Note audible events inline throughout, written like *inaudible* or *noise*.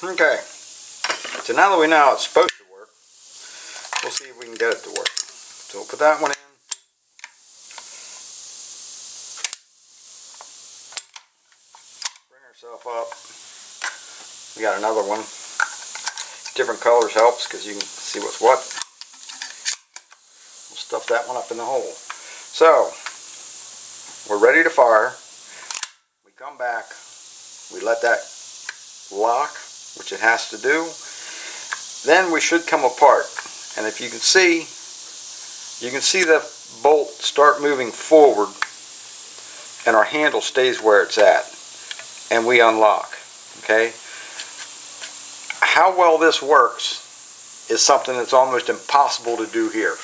Okay, so now that we know it's supposed to work, we'll see if we can get it to work. So we'll put that one in. Bring ourselves up. We got another one. Different colors helps because you can see what's what. We'll stuff that one up in the hole. So, we're ready to fire. We come back, we let that lock, which it has to do. Then we should come apart. And if you can see, you can see the bolt start moving forward and our handle stays where it's at. And we unlock. Okay? How well this works is something that's almost impossible to do here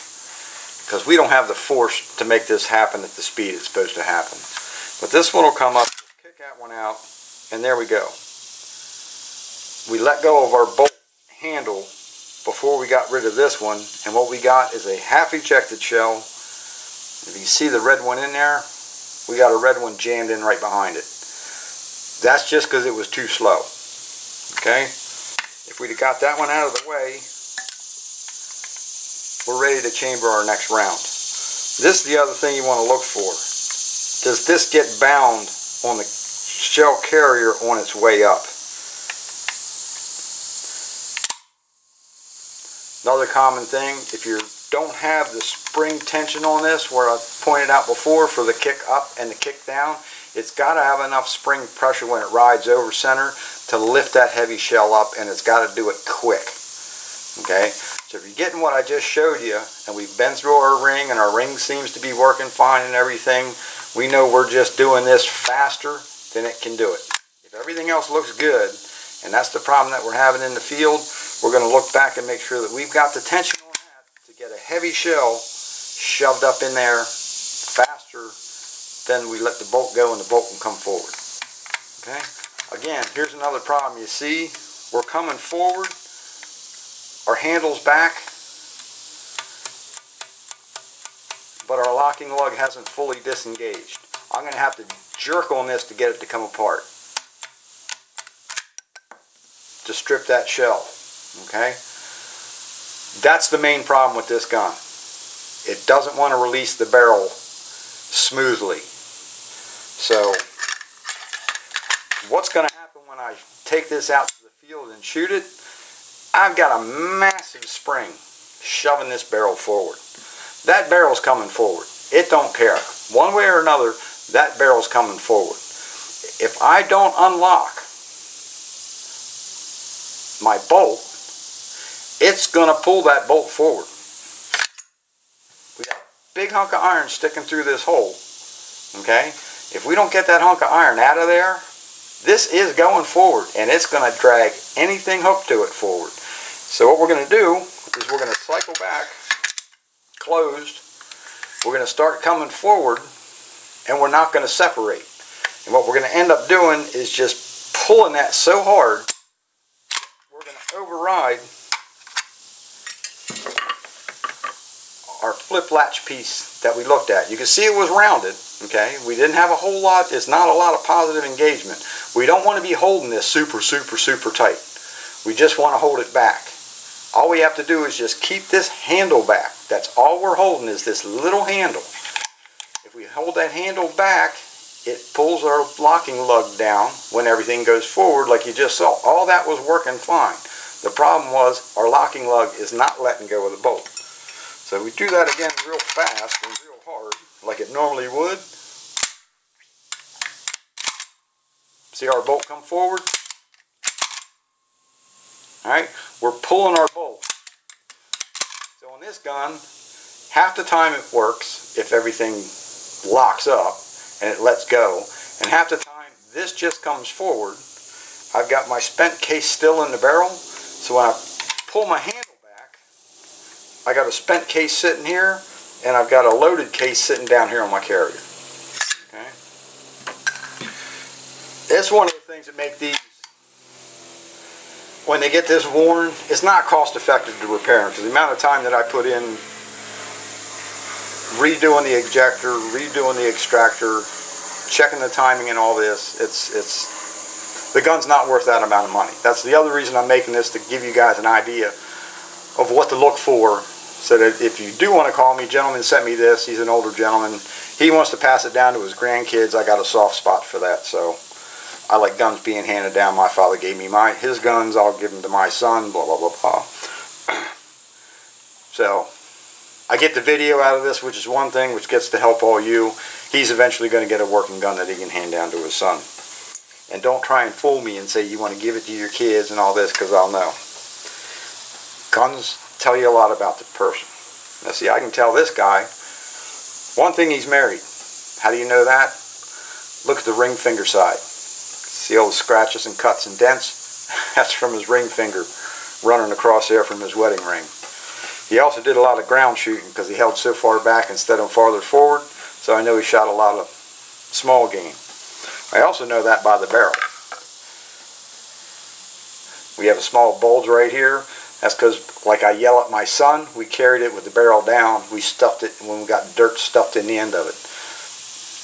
because we don't have the force to make this happen at the speed it's supposed to happen. But this one will come up, kick that one out, and there we go. We let go of our bolt handle before we got rid of this one, and what we got is a half ejected shell. If you see the red one in there, we got a red one jammed in right behind it. That's just because it was too slow. Okay? If we'd have got that one out of the way, we're ready to chamber our next round. This is the other thing you want to look for. Does this get bound on the shell carrier on its way up? Another common thing, if you don't have the spring tension on this, where I pointed out before for the kick up and the kick down, it's got to have enough spring pressure when it rides over center to lift that heavy shell up and it's got to do it quick. Okay, so if you're getting what I just showed you and we've been through our ring and our ring seems to be working fine and everything, we know we're just doing this faster than it can do it. If everything else looks good, and that's the problem that we're having in the field, we're going to look back and make sure that we've got the tension on that to get a heavy shell shoved up in there faster than we let the bolt go and the bolt can come forward. Okay? Again, here's another problem. You see, we're coming forward, our handle's back, but our locking lug hasn't fully disengaged. I'm going to have to jerk on this to get it to come apart. To strip that shell. Okay? That's the main problem with this gun. It doesn't want to release the barrel smoothly. So, what's going to happen when I take this out to the field and shoot it? I've got a massive spring shoving this barrel forward. That barrel's coming forward. It don't care. One way or another, that barrel's coming forward. If I don't unlock my bolt, it's going to pull that bolt forward. We got a big hunk of iron sticking through this hole. Okay? If we don't get that hunk of iron out of there, this is going forward and it's going to drag anything hooked to it forward. So what we're going to do is we're going to cycle back, closed. We're going to start coming forward and we're not going to separate. And what we're going to end up doing is just pulling that so hard, we're going to override our flip latch piece that we looked at. You can see it was rounded, okay? We didn't have a whole lot, it's not a lot of positive engagement. We don't want to be holding this super, super, super tight. We just want to hold it back. All we have to do is just keep this handle back. That's all we're holding is this little handle. If we hold that handle back, it pulls our locking lug down when everything goes forward like you just saw. All that was working fine. The problem was our locking lug is not letting go of the bolt. So we do that again real fast and real hard, like it normally would. See our bolt come forward? Alright, we're pulling our bolt. So on this gun, half the time it works if everything locks up and it lets go. And half the time this just comes forward. I've got my spent case still in the barrel. So when I pull my handle I got a spent case sitting here, and I've got a loaded case sitting down here on my carrier. Okay. That's one of the things that make these, when they get this worn, it's not cost effective to repair them because the amount of time that I put in redoing the ejector, redoing the extractor, checking the timing and all this, it's, it's the gun's not worth that amount of money. That's the other reason I'm making this to give you guys an idea of what to look for that if you do want to call me, gentleman sent me this, he's an older gentleman, he wants to pass it down to his grandkids, I got a soft spot for that, so I like guns being handed down, my father gave me my his guns, I'll give them to my son, blah, blah, blah, blah. So, I get the video out of this, which is one thing, which gets to help all you. He's eventually going to get a working gun that he can hand down to his son. And don't try and fool me and say you want to give it to your kids and all this, because I'll know. Guns tell you a lot about the person. Now see, I can tell this guy, one thing he's married. How do you know that? Look at the ring finger side. See all the scratches and cuts and dents? *laughs* That's from his ring finger running across there from his wedding ring. He also did a lot of ground shooting because he held so far back instead of farther forward. So I know he shot a lot of small game. I also know that by the barrel. We have a small bulge right here that's because, like I yell at my son, we carried it with the barrel down. We stuffed it when we got dirt stuffed in the end of it.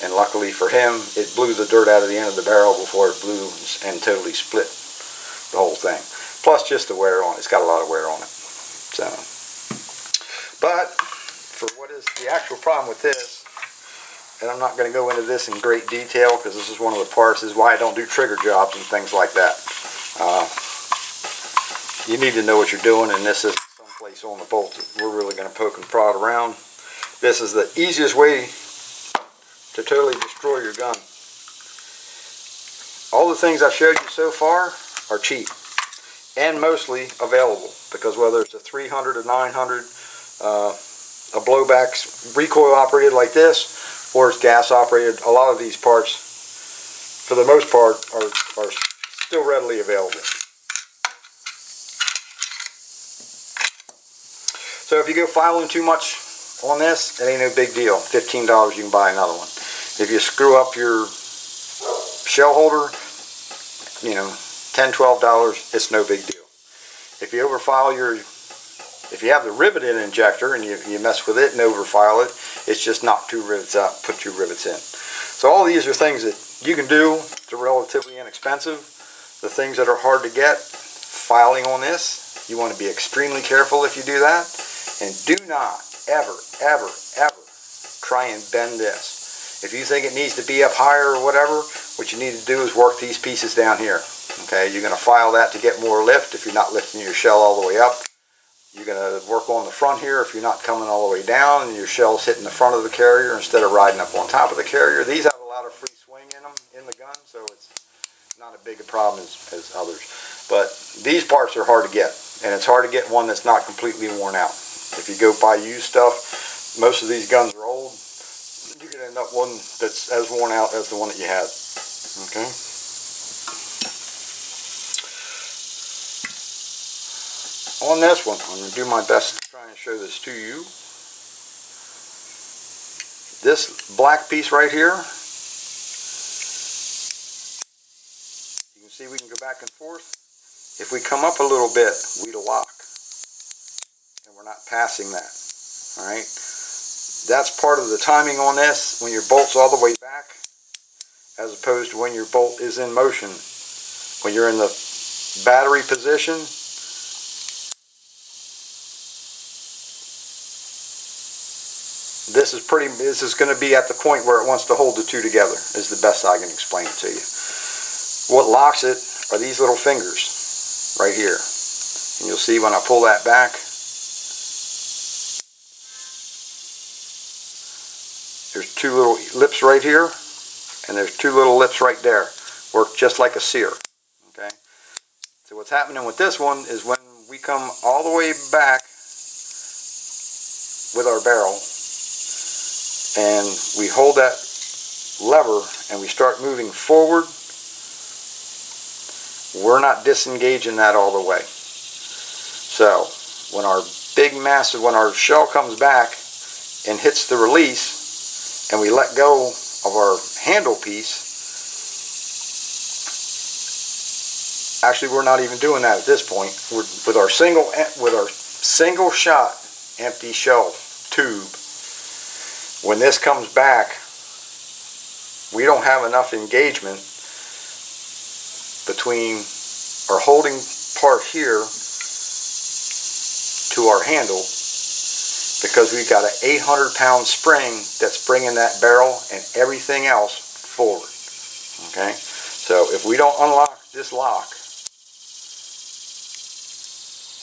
And luckily for him, it blew the dirt out of the end of the barrel before it blew and totally split the whole thing. Plus just the wear on it. It's got a lot of wear on it. So, But, for what is the actual problem with this, and I'm not going to go into this in great detail because this is one of the parts is why I don't do trigger jobs and things like that. Uh, you need to know what you're doing and this is someplace on the bolt that we're really going to poke and prod around. This is the easiest way to totally destroy your gun. All the things I've showed you so far are cheap and mostly available because whether it's a 300 or 900 uh, a blowback recoil operated like this or it's gas operated a lot of these parts for the most part are, are still readily available. So if you go filing too much on this, it ain't no big deal. $15 you can buy another one. If you screw up your shell holder, you know, $10, $12, it's no big deal. If you overfile your, if you have the riveted ejector and you, you mess with it and overfile it, it's just knock two rivets out, put two rivets in. So all these are things that you can do. They're relatively inexpensive. The things that are hard to get, filing on this, you want to be extremely careful if you do that. And do not ever, ever, ever try and bend this. If you think it needs to be up higher or whatever, what you need to do is work these pieces down here. Okay, you're going to file that to get more lift if you're not lifting your shell all the way up. You're going to work on the front here if you're not coming all the way down and your shell's hitting the front of the carrier instead of riding up on top of the carrier. These have a lot of free swing in them in the gun, so it's not as big a problem as, as others. But these parts are hard to get, and it's hard to get one that's not completely worn out. If you go buy used stuff, most of these guns are old. You can end up one that's as worn out as the one that you had. Okay. On this one, I'm going to do my best to try and show this to you. This black piece right here, you can see we can go back and forth. If we come up a little bit, we'd lock we're not passing that. Alright? That's part of the timing on this, when your bolt's all the way back, as opposed to when your bolt is in motion. When you're in the battery position, this is pretty this is going to be at the point where it wants to hold the two together is the best I can explain it to you what locks it are these little fingers right here and you'll see when I pull that back There's two little lips right here, and there's two little lips right there. Work just like a sear. Okay. So what's happening with this one is when we come all the way back with our barrel, and we hold that lever and we start moving forward, we're not disengaging that all the way. So when our big massive, when our shell comes back and hits the release, and we let go of our handle piece, actually we're not even doing that at this point. We're, with our single eh, with our single shot empty shell tube, when this comes back, we don't have enough engagement between our holding part here to our handle because we've got an 800 pound spring that's bringing that barrel and everything else forward. Okay, so if we don't unlock this lock,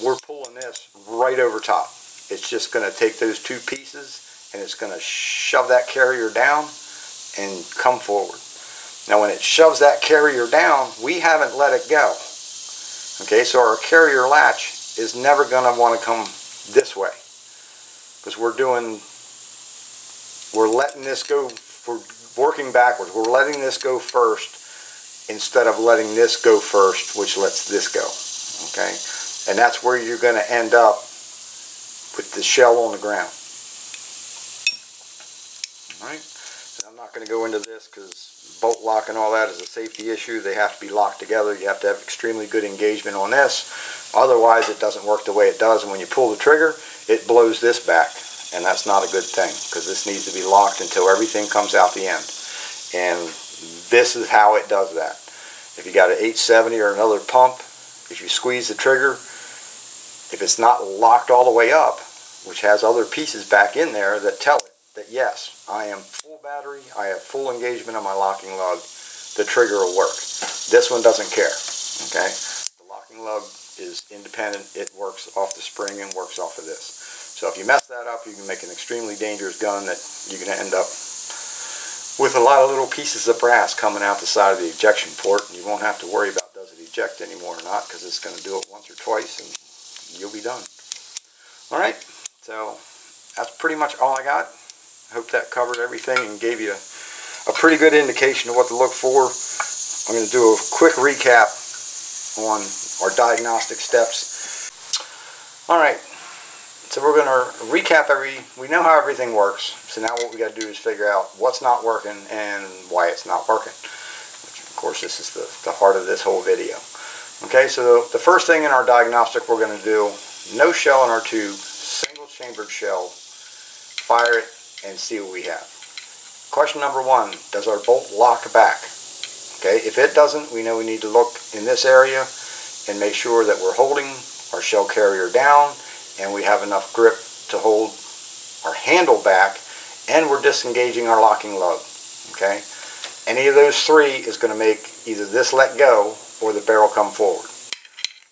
we're pulling this right over top. It's just going to take those two pieces and it's going to shove that carrier down and come forward. Now when it shoves that carrier down, we haven't let it go. Okay, so our carrier latch is never going to want to come this way. Because we're doing, we're letting this go, we're working backwards. We're letting this go first instead of letting this go first, which lets this go. Okay, and that's where you're going to end up with the shell on the ground. Alright, I'm not going to go into this because bolt lock and all that is a safety issue. They have to be locked together. You have to have extremely good engagement on this. Otherwise, it doesn't work the way it does. And when you pull the trigger, it blows this back. And that's not a good thing because this needs to be locked until everything comes out the end. And this is how it does that. If you got an 870 or another pump, if you squeeze the trigger, if it's not locked all the way up, which has other pieces back in there that tell that yes, I am full battery, I have full engagement on my locking lug, the trigger will work. This one doesn't care, okay? The locking lug is independent, it works off the spring and works off of this. So if you mess that up, you can make an extremely dangerous gun that you're going to end up with a lot of little pieces of brass coming out the side of the ejection port. And you won't have to worry about does it eject anymore or not because it's going to do it once or twice and you'll be done. Alright, so that's pretty much all I got. Hope that covered everything and gave you a, pretty good indication of what to look for. I'm going to do a quick recap on our diagnostic steps. Alright, so we're going to recap every, we know how everything works. So now what we got to do is figure out what's not working and why it's not working. Which of course this is the, the heart of this whole video. Okay, so the first thing in our diagnostic we're going to do, no shell in our tube, single chambered shell, fire it and see what we have. Question number one, does our bolt lock back? Okay, if it doesn't, we know we need to look in this area and make sure that we're holding our shell carrier down and we have enough grip to hold our handle back and we're disengaging our locking lug. Okay, any of those three is going to make either this let go or the barrel come forward.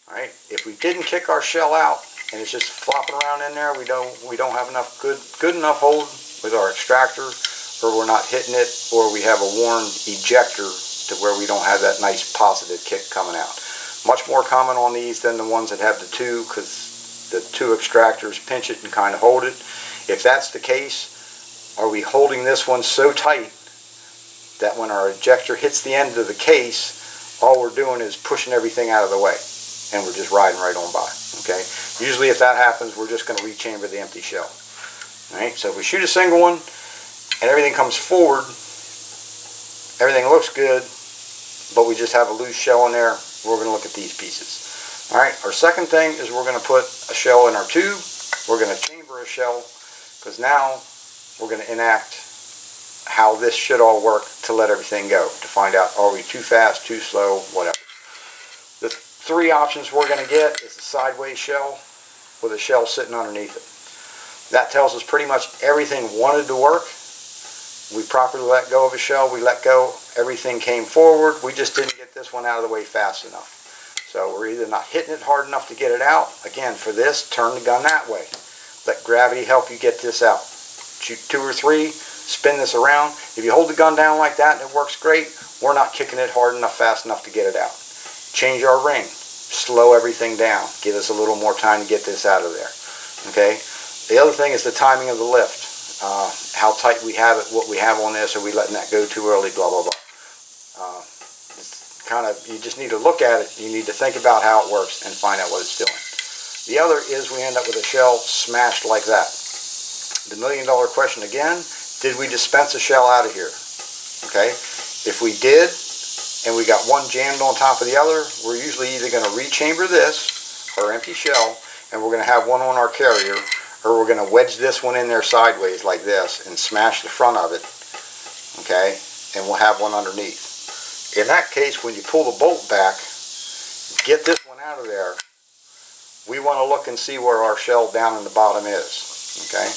Alright, if we didn't kick our shell out and it's just flopping around in there, we don't we don't have enough good good enough hold with our extractor or we're not hitting it or we have a worn ejector to where we don't have that nice positive kick coming out. Much more common on these than the ones that have the two because the two extractors pinch it and kind of hold it. If that's the case, are we holding this one so tight that when our ejector hits the end of the case, all we're doing is pushing everything out of the way and we're just riding right on by. Okay. Usually if that happens, we're just going to rechamber the empty shell. Alright, so if we shoot a single one and everything comes forward, everything looks good, but we just have a loose shell in there, we're going to look at these pieces. Alright, our second thing is we're going to put a shell in our tube. We're going to chamber a shell because now we're going to enact how this should all work to let everything go, to find out are we too fast, too slow, whatever. The three options we're going to get is a sideways shell with a shell sitting underneath it. That tells us pretty much everything wanted to work. We properly let go of a shell, we let go, everything came forward, we just didn't get this one out of the way fast enough. So we're either not hitting it hard enough to get it out. Again, for this, turn the gun that way. Let gravity help you get this out. Shoot two or three, spin this around. If you hold the gun down like that and it works great, we're not kicking it hard enough, fast enough to get it out. Change our ring. Slow everything down. Give us a little more time to get this out of there. Okay. The other thing is the timing of the lift. Uh, how tight we have it, what we have on this, are we letting that go too early, blah, blah, blah. Uh, it's kind of, you just need to look at it. You need to think about how it works and find out what it's doing. The other is we end up with a shell smashed like that. The million dollar question again, did we dispense a shell out of here? Okay, if we did, and we got one jammed on top of the other, we're usually either going to rechamber this, our empty shell, and we're going to have one on our carrier, or we're going to wedge this one in there sideways like this and smash the front of it, okay, and we'll have one underneath. in that case, when you pull the bolt back, get this one out of there, we want to look and see where our shell down in the bottom is. Okay,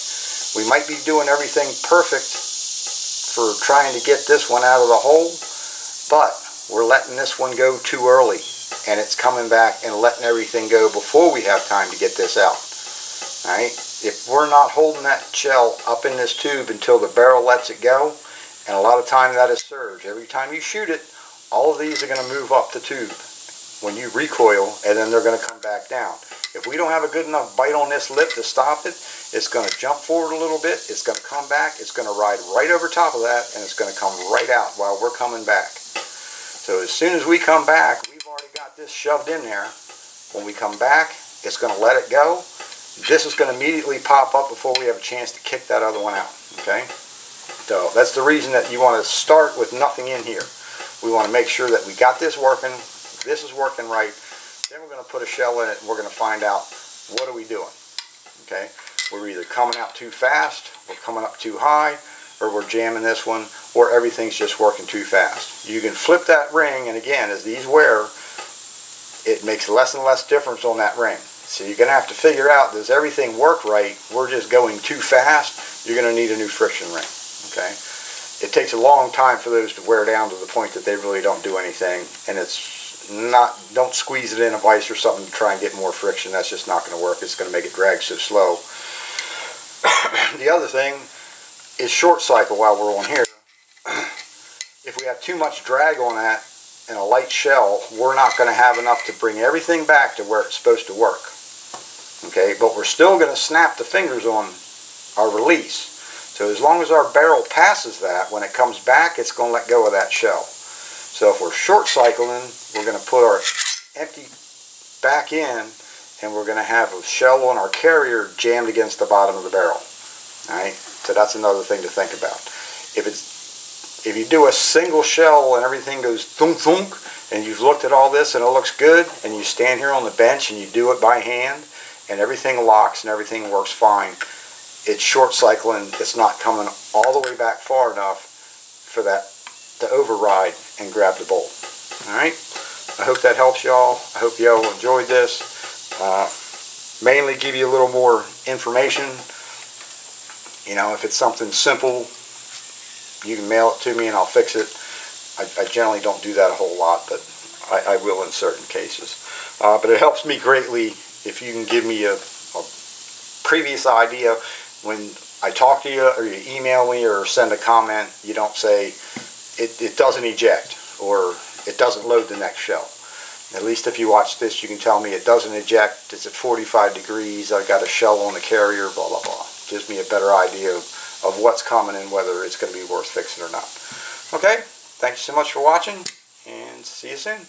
we might be doing everything perfect for trying to get this one out of the hole, but we're letting this one go too early and it's coming back and letting everything go before we have time to get this out. Alright, if we're not holding that shell up in this tube until the barrel lets it go, and a lot of time that is surge. Every time you shoot it, all of these are going to move up the tube when you recoil and then they're going to come back down. If we don't have a good enough bite on this lip to stop it, it's going to jump forward a little bit, it's going to come back, it's going to ride right over top of that, and it's going to come right out while we're coming back. So as soon as we come back, we've already got this shoved in there. When we come back, it's going to let it go. This is going to immediately pop up before we have a chance to kick that other one out. Okay? So that's the reason that you want to start with nothing in here. We want to make sure that we got this working, this is working right. Then we're going to put a shell in it and we're going to find out what are we doing. Okay? We're either coming out too fast, we're coming up too high, or we're jamming this one, or everything's just working too fast. You can flip that ring, and again, as these wear, it makes less and less difference on that ring. So you're going to have to figure out, does everything work right? We're just going too fast. You're going to need a new friction ring. Okay? It takes a long time for those to wear down to the point that they really don't do anything, and it's not, don't squeeze it in a vise or something to try and get more friction. That's just not going to work. It's going to make it drag so slow. *coughs* the other thing is short cycle while we're on here. if we have too much drag on that and a light shell, we're not going to have enough to bring everything back to where it's supposed to work. Okay, but we're still going to snap the fingers on our release. So as long as our barrel passes that, when it comes back, it's going to let go of that shell. So if we're short cycling, we're going to put our empty back in and we're going to have a shell on our carrier jammed against the bottom of the barrel. Alright, so that's another thing to think about. If it's if you do a single shell and everything goes thunk thunk and you've looked at all this and it looks good and you stand here on the bench and you do it by hand and everything locks and everything works fine, it's short cycling, it's not coming all the way back far enough for that to override and grab the bolt. Alright, I hope that helps y'all. I hope y'all enjoyed this. Uh, mainly give you a little more information. You know, if it's something simple, you can mail it to me and I'll fix it. I, I generally don't do that a whole lot, but I, I will in certain cases. Uh, but it helps me greatly if you can give me a, a previous idea when I talk to you or you email me or send a comment, you don't say it, it doesn't eject or it doesn't load the next shell. At least if you watch this, you can tell me it doesn't eject, it's at 45 degrees, I've got a shell on the carrier, blah, blah, blah. Gives me a better idea of, of what's coming and whether it's going to be worth fixing or not. Okay, thanks so much for watching, and see you soon.